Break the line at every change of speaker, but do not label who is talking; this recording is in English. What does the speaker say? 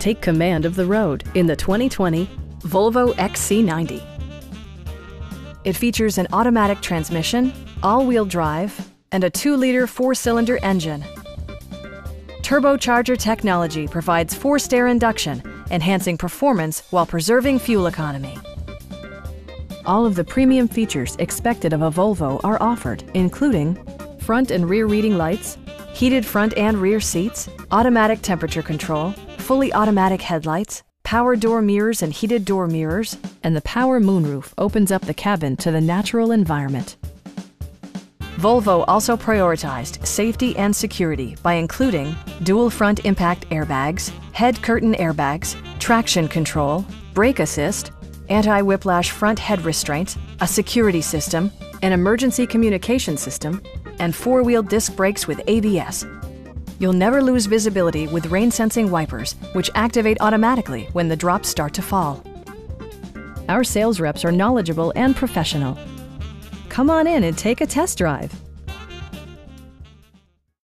Take command of the road in the 2020 Volvo XC90. It features an automatic transmission, all-wheel drive, and a 2-liter 4-cylinder engine. Turbocharger technology provides forced air induction, enhancing performance while preserving fuel economy. All of the premium features expected of a Volvo are offered, including front and rear reading lights, heated front and rear seats, automatic temperature control, fully automatic headlights, power door mirrors and heated door mirrors, and the power moonroof opens up the cabin to the natural environment. Volvo also prioritized safety and security by including dual front impact airbags, head curtain airbags, traction control, brake assist, anti-whiplash front head restraints, a security system, an emergency communication system, and four-wheel disc brakes with ABS. You'll never lose visibility with rain-sensing wipers, which activate automatically when the drops start to fall. Our sales reps are knowledgeable and professional. Come on in and take a test drive.